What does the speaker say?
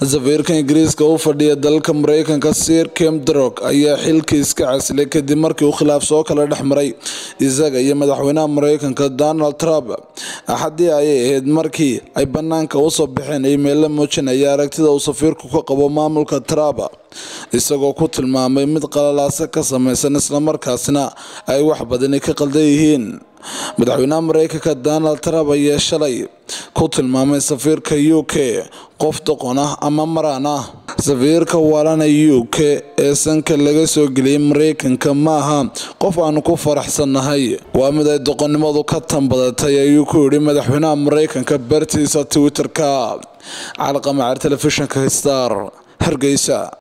safiirka ingiriiska u fadhiya dalka mareykanka sir kemdrog ayaa xilkii iska casilay kadib markii uu khilaaf soo kala dhex maray. Isaga iyo madaxweynaha mareykanka donald trump axadii ayay ahayd markii ay banaanka u soo baxeen iimaylla muujinaya aragtida uu safiirku ka qabo maamulka trump isagoo ku tilmaamay mid qalalaasa ka sameysan islamarkaasna ay wax badani ka qaldan yihiin madaxweynaha mareykanka donald trump ayaa shalay ku tilmaamay safiirka u k qof doqon ah ama maraan ah safiirka waalana u k ee sanka laga soo geliyay mareykanka maaha qof aanu ku faraxsannahay. Waa mid ay doqonnimadu ka tanbadatay ayuu ku yidhi madaxweynaha mareykanka bartiisa twitter-ka. Calqamacar telefishinka star hargeysa